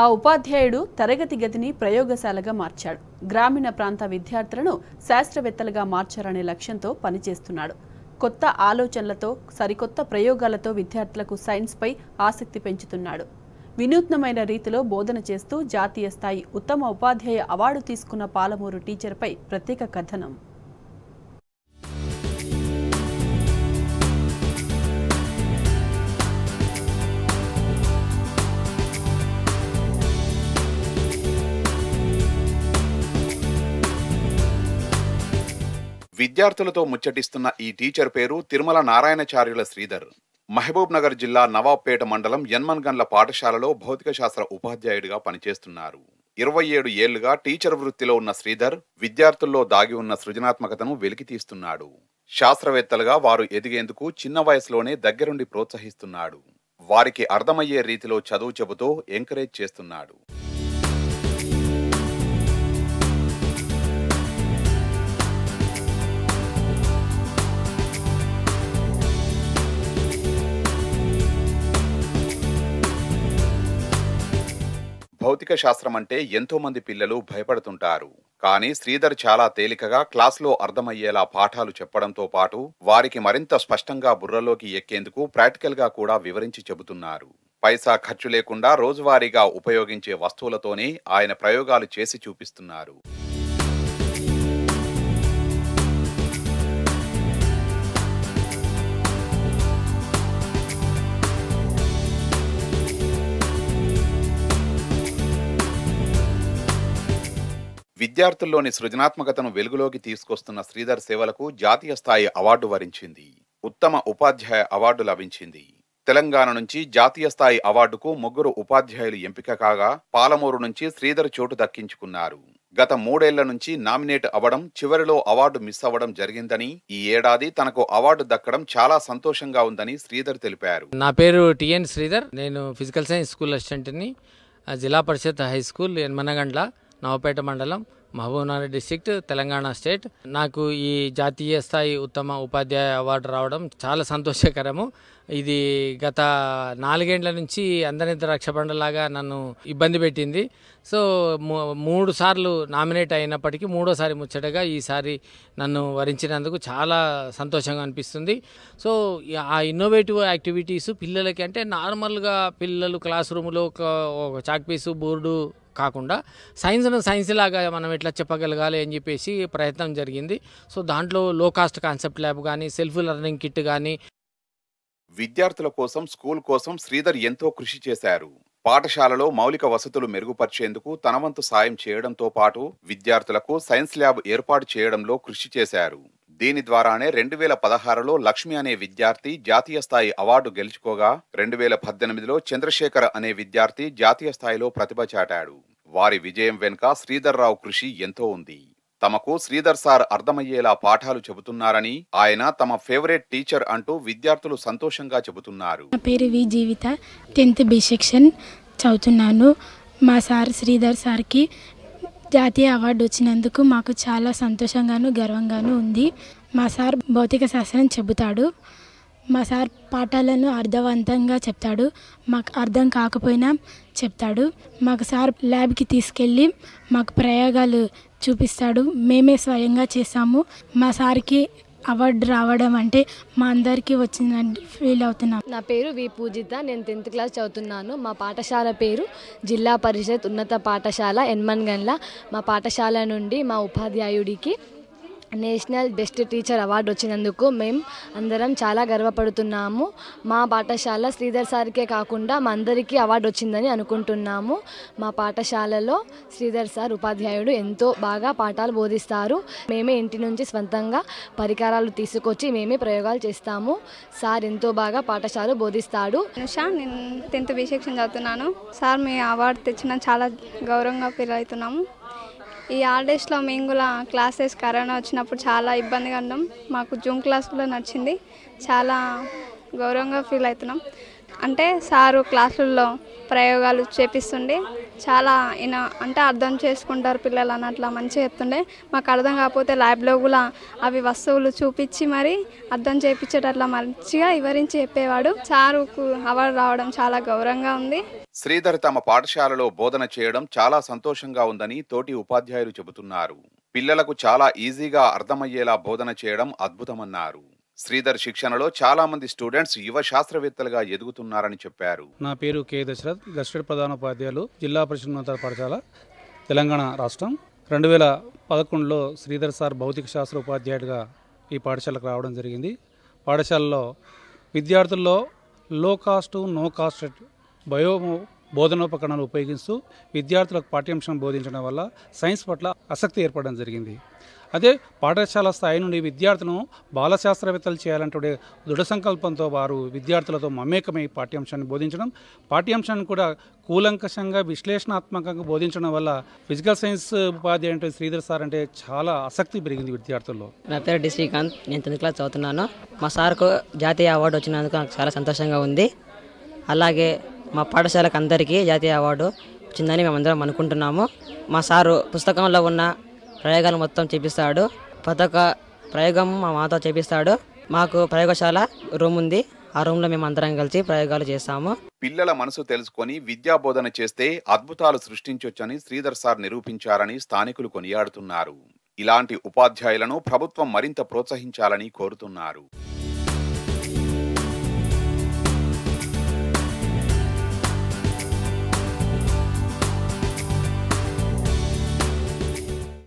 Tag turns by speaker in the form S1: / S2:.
S1: ఆ ఉపాధ్యాయుడు తరగతి గదిని ప్రయోగశాలగా మార్చాడు. గ్రామీణ ప్రాంత విద్యార్థులను శాస్త్రవేత్తలుగా మార్చాలనే లక్ష్యంతో పనిచేస్తున్నాడు. కొత్త ఆలోచనలతో సరికొత్త ప్రయోగాలతో విద్యార్థులకు సైన్స్పై ఆసక్తి పెంచుతున్నాడు. వినూత్నమైన రీతిలో బోధన చేస్తూ జాతీయ స్థాయి ఉత్తమ ఉపాధ్యాయ అవార్డు తీసుకున్న పాలమూరు టీచర్పై ప్రత్యేక కథనం.
S2: విద్యార్థులతో ముచ్చటిస్తున్న ఈ టీచర్ పేరు తిరుమల నారాయణచార్యుల శ్రీధర్. మహబూబ్ నగర్ జిల్లా నవాబ్పేట మండలం యన్మన్గన్ల పాఠశాలలో భౌతిక శాస్త్ర ఉపాధ్యాయుడిగా పనిచేస్తున్నారు. ఇరవై ఏడు ఏళ్ళుగా టీచర్ వృత్తిలో ఉన్న శ్రీధర్ విద్యార్థుల్లో దాగి ఉన్న సృజనాత్మకతను వెలికితీస్తున్నాడు శాస్త్రవేత్తలుగా వారు ఎదిగేందుకు చిన్న వయసులోనే దగ్గరుండి ప్రోత్సహిస్తున్నాడు. వారికి అర్థమయ్యే రీతిలో చదువు చెబుతూ ఎంకరేజ్ చేస్తున్నాడు. భౌతిక శాస్త్రం అంటే ఎంతోమంది పిల్లలు భయపడుతుంటారు. కానీ శ్రీధర్ చాలా తేలికగా క్లాస్లో అర్థమయ్యేలా పాఠాలు చెప్పడంతో పాటు వారికి మరింత స్పష్టంగా బుర్రలోకి ఎక్కేందుకు ప్రాక్టికల్గా కూడా వివరించి చెబుతున్నారు. పైసా ఖర్చు లేకుండా రోజువారీగా ఉపయోగించే వస్తువులతోనే ఆయన ప్రయోగాలు చేసి చూపిస్తున్నారు. విద్యార్థుల్లోని సృజనాత్మకతను వెలుగులోకి తీసుకొస్తున్న శ్రీధర్ సేవలకు జాతీయ స్థాయి అవార్డు వరించింది. ఉత్తమ ఉపాధ్యాయ అవార్డు లభించింది. తెలంగాణ నుంచి జాతీయ స్థాయి అవార్డుకు ముగ్గురు ఉపాధ్యాయులు ఎంపిక కాగా పాలమూరు నుంచి శ్రీధర్ చోటు దక్కించుకున్నారు. గత మూడేళ్ళ నుంచి నామినేట్ అవ్వడం చివరిలో అవార్డు మిస్ అవ్వడం జరిగిందని ఈ ఏడాది తనకు అవార్డు దక్కడం చాలా సంతోషంగా ఉందని శ్రీధర్ తెలిపారు.
S3: నా పేరు టిఎన్ శ్రీధర్. నేను ఫిజికల్ సైన్స్ స్కూల్ అసిస్టెంట్ని జిల్లా పరిషత్ హై స్కూల్ ఎన్మనగండ్ల నవపేట మండలం మహబూబ్నగర్ డిస్టిక్ట్ తెలంగాణ స్టేట్. నాకు ఈ జాతీయ స్థాయి ఉత్తమ ఉపాధ్యాయ అవార్డు రావడం చాలా సంతోషకరము. ఇది గత నాలుగేండ్ల నుంచి అందరిత రక్షబండలాగా నన్ను ఇబ్బంది పెట్టింది. సో మూడు సార్లు నామినేట్ అయినప్పటికీ మూడోసారి ముచ్చటగా ఈసారి నన్ను వరించినందుకు చాలా సంతోషంగా అనిపిస్తుంది. సో ఆ ఇన్నోవేటివ్ యాక్టివిటీస్ పిల్లలకి అంటే నార్మల్గా పిల్లలు క్లాస్ రూమ్లో ఒక ఒక చాక్ పీసు బోర్డు కాకుండా సైన్స్ను సైన్స్ లాగా మనం ఎట్లా చెప్పగలగాలి అని చెప్పేసి ప్రయత్నం జరిగింది. సో దాంట్లో లో కాస్ట్ కాన్సెప్ట్ ల్యాబ్ కానీ సెల్ఫ్ లెర్నింగ్ కిట్ కానీ
S2: విద్యార్థుల కోసం స్కూల్ కోసం శ్రీధర్ ఎంతో కృషి చేశారు. పాఠశాలలో మౌలిక వసతులు మెరుగుపరిచేందుకు తనవంతు సాయం చేయడంతో పాటు విద్యార్థులకు సైన్స్ ల్యాబ్ ఏర్పాటు చేయడంలో కృషి చేశారు. దీని ద్వారానే రెండు వేల పదహారులో లక్ష్మి అనే విద్యార్థి జాతీయ స్థాయి అవార్డు గెలుచుకోగా రెండు వేల పద్దెనిమిదిలో చంద్రశేఖర్ అనే విద్యార్థి జాతీయ స్థాయిలో ప్రతిభ చాటాడు. వారి విజయం వెనుక శ్రీధర్ రావు కృషి ఎంతో ఉంది. తమకు శ్రీధర్ సార్ అర్థమయ్యేలా పాఠాలు చెబుతున్నారని ఆయన తమ ఫేవరెట్ టీచర్ అంటూ విద్యార్థులు సంతోషంగా చెబుతున్నారు.
S4: నా పేరు V Jeevitha tenth B section చదువుతున్నాను. మా సార్ శ్రీధర్ సార్కి జాతీయ అవార్డు వచ్చినందుకు మాకు చాలా సంతోషంగాను గర్వంగాను ఉంది. మా సార్ భౌతిక శాస్త్రం చెబుతాడు. మా సార్ పాఠాలను అర్థవంతంగా చెప్తాడు. మాకు అర్థం కాకపోయినా చెప్తాడు. మాకు సార్ ల్యాబ్కి తీసుకెళ్ళి మాకు ప్రయోగాలు చూపిస్తాడు. మేమే స్వయంగా చేసాము మా సార్కి అవార్డు రావడం అంటే మా అందరికీ వచ్చిందంటే ఫీల్ అవుతున్నాం.
S5: నా పేరు వి పూజిత నేను టెన్త్ క్లాస్ చదువుతున్నాను. మా పాఠశాల పేరు జిల్లా పరిషత్ ఉన్నత పాఠశాల ఎన్మన్గన్ల మా పాఠశాల నుండి మా ఉపాధ్యాయుడికి నేషనల్ బెస్ట్ టీచర్ అవార్డు వచ్చినందుకు మేము అందరం చాలా గర్వపడుతున్నాము. మా పాఠశాల శ్రీధర్ సార్కే కాకుండా మా అందరికీ అవార్డు వచ్చిందని అనుకుంటున్నాము. మా పాఠశాలలో శ్రీధర్ సార్ ఉపాధ్యాయుడు ఎంతో బాగా పాఠాలు బోధిస్తారు. మేమే ఇంటి నుంచి స్వంతంగా పరికరాలు తీసుకొచ్చి మేమే ప్రయోగాలు చేస్తాము. సార్ ఎంతో బాగా పాఠశాల బోధిస్తాడు.
S6: నేను టెన్త్ బి సెక్షన్ చదువుతున్నాను. సార్ మీ అవార్డు తెచ్చిన చాలా గౌరవంగా ఫీల్ అవుతున్నాము. ఈ హాలిడేస్లో మేము కూడా క్లాసెస్ కరోనా వచ్చినప్పుడు చాలా ఇబ్బందిగా ఉన్నాం. మాకు జూమ్ క్లాస్ కూడా నచ్చింది. చాలా గౌరవంగా ఫీల్ అవుతున్నాం. అంటే సారు క్లాసుల్లో ప్రయోగాలు చేపిస్తుండే. చాలా ఈయన అంటే అర్థం చేసుకుంటారు పిల్లలు అన్నట్లా మంచిగా చెప్తుండే. మాకు అర్థం కాకపోతే ల్యాబ్లో కూడా అవి వస్తువులు చూపించి మరి అర్థం చేపించేటట్లా మంచిగా వివరించి చెప్పేవాడు. సారుకు అవార్డు రావడం చాలా గౌరవంగా ఉంది.
S2: శ్రీధర్ తమ పాఠశాలలో బోధన చేయడం చాలా సంతోషంగా ఉందని తోటి ఉపాధ్యాయులు చెబుతున్నారు. పిల్లలకు చాలా ఈజీగా అర్థమయ్యేలా బోధన చేయడం అద్భుతమన్నారు. శ్రీధర్ శిక్షణలో చాలా మంది స్టూడెంట్స్ యువ శాస్త్రవేత్తలుగా ఎదుగుతున్నారని చెప్పారు.
S7: నా పేరు కె దశరథ్ గస్టెడ్ ప్రధానోపాధ్యాయులు జిల్లా పరిషత్ ఉన్నత పాఠశాల తెలంగాణ రాష్ట్రం. రెండు వేల పదకొండులో శ్రీధర్ సార్ భౌతిక శాస్త్ర ఉపాధ్యాయుడిగా ఈ పాఠశాలకు రావడం జరిగింది. పాఠశాలలో విద్యార్థుల్లో low cost no cost bio బోధనోపకరణాలు ఉపయోగిస్తూ విద్యార్థులకు పాఠ్యాంశం బోధించడం వల్ల సైన్స్ పట్ల ఆసక్తి ఏర్పడడం జరిగింది. అదే పాఠశాల స్థాయి నుండి విద్యార్థులను బాల శాస్త్రవేత్తలు చేయాలంటే దృఢ సంకల్పంతో వారు విద్యార్థులతో మమేకమై పాఠ్యాంశాన్ని బోధించడం పాఠ్యాంశాన్ని కూడా కూలంకషంగా విశ్లేషణాత్మకంగా బోధించడం వల్ల ఫిజికల్ సైన్స్ ఉపాధ్యాయుడు అంటే శ్రీధర్ సార్ అంటే చాలా ఆసక్తి పెరిగింది విద్యార్థుల్లో.
S8: నా పేరు డి శ్రీకాంత్ నేను టెన్త్ క్లాస్ చదువుతున్నాను. మా సార్కు జాతీయ అవార్డు వచ్చినందుకు నాకు చాలా సంతోషంగా ఉంది. అలాగే మా పాఠశాలకు అందరికీ జాతీయ అవార్డు వచ్చిందని మేమందరం అనుకుంటున్నాము. మా సారు పుస్తకంలో ఉన్న ప్రయోగాలు మొత్తం చేపిస్తాడు. పతక ప్రయోగం మా మాతో చేపిస్తాడు. మాకు ప్రయోగశాల రూమ్ ఉంది. ఆ రూమ్లో మేము అందరం కలిసి ప్రయోగాలు చేస్తాము.
S2: పిల్లల మనసు తెలుసుకొని విద్యా బోధన చేస్తే అద్భుతాలు సృష్టించొచ్చని శ్రీధర్ సార్ నిరూపించారని స్థానికులు కొనియాడుతున్నారు. ఇలాంటి ఉపాధ్యాయులను ప్రభుత్వం మరింత ప్రోత్సహించాలని కోరుతున్నారు.